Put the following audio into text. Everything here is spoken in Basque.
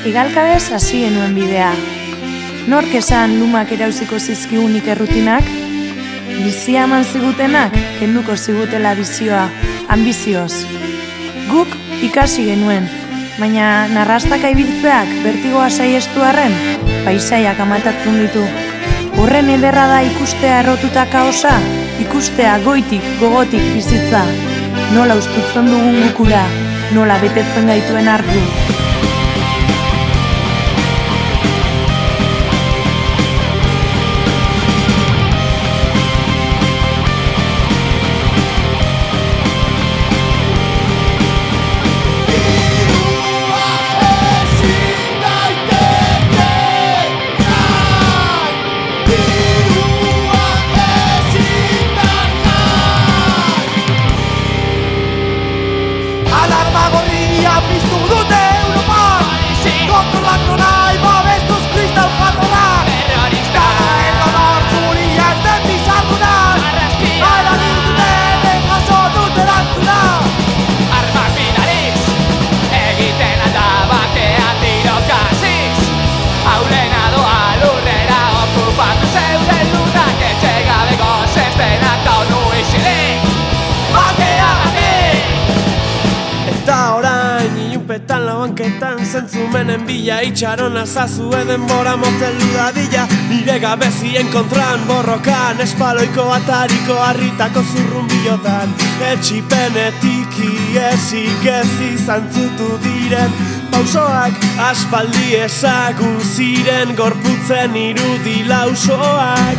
Igalkadez hasi genuen bidea. Nork esan lumak erauziko zizkigunik errutinak? Bizia eman zigutenak, kenduko zigutela bizioa, ambizioz. Guk ikasi genuen, baina narrastaka ibiltzeak bertigoa saiestu arren, paisaiak amatatzen ditu. Horren ederra da ikustea errotuta kaosa, ikustea goitik, gogotik bizitza. Nola ustutzen dugun gukura, nola betetzen gaituen argu. hago orain ilunpetan labanketan Zentzumenen bila itxaron azazu denbora motelu dadila Nire gabezien kontran borrokan Espaloiko atariko harritako zurrun bilotan. Etxipenetik iesik ez izan zutu diren. Pausoak aspaldi ezagun ziren Gorputzen irudi lausoak